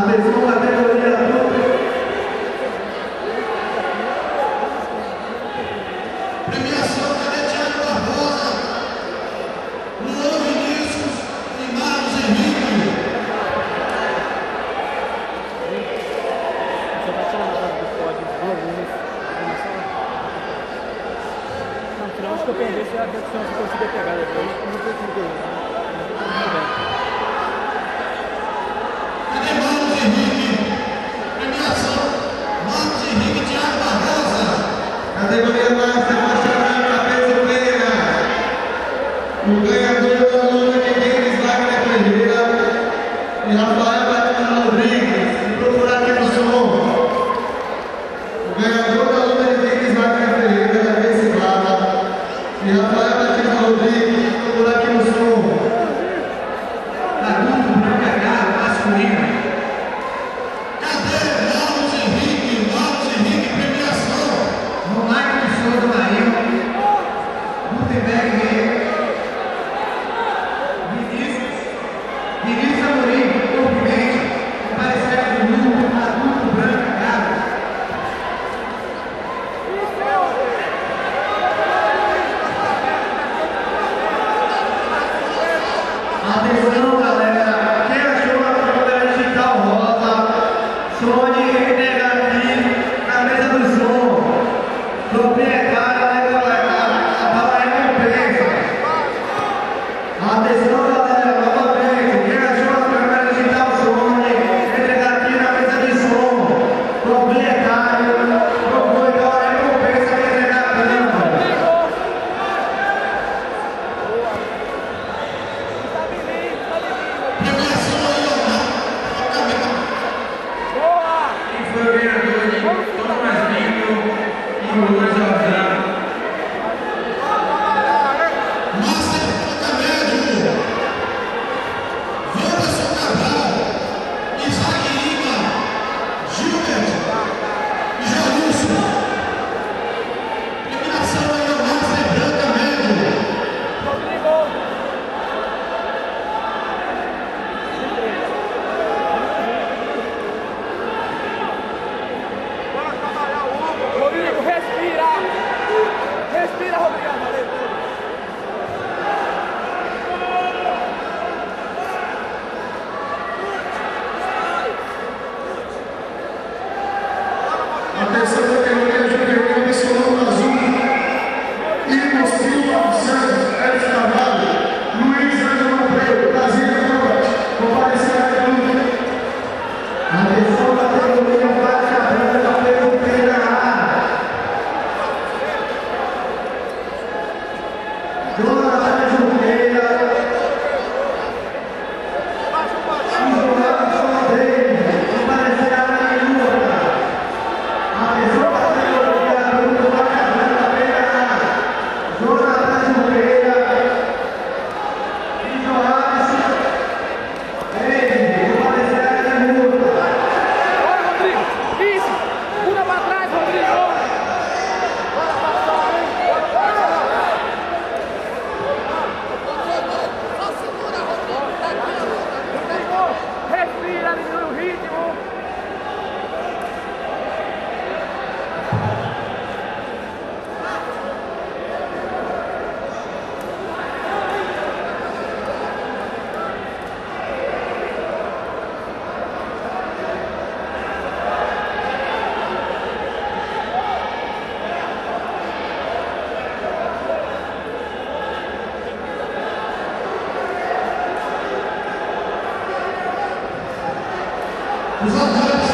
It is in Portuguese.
Atenção da categoria Premiação Canetiano Barbosa, Luan Vinícius e Marcos Henrique. Você vai do acho que eu perdi, será que eu consigo pegar depois? Não sei Сегодня coisa Atenção, Uzaklar